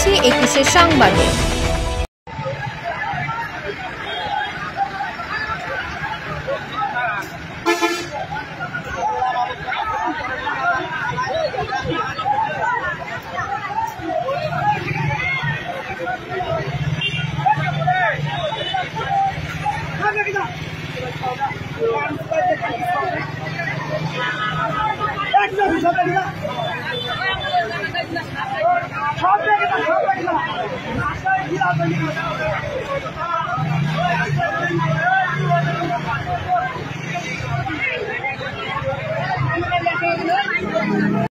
জানাচ্ছি একুশে সংবাদে সব জায়গায় Obrigado,